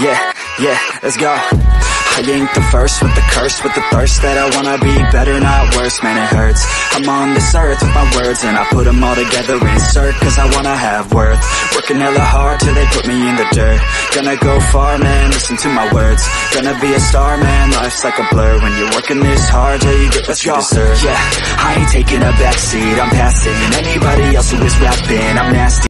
Yeah, yeah, let's go. I ain't the first with the curse With the thirst that I wanna be better, not worse. Man, it hurts. I'm on this earth with my words And I put them all together, insert Cause I wanna have worth. Working hella hard till they put me in the dirt. Gonna go far, man, listen to my words. Gonna be a star, man, life's like a blur. When you're working this hard till you get what you deserve. Yeah, I ain't taking a backseat, I'm passing. Anybody else who is rapping, I'm nasty.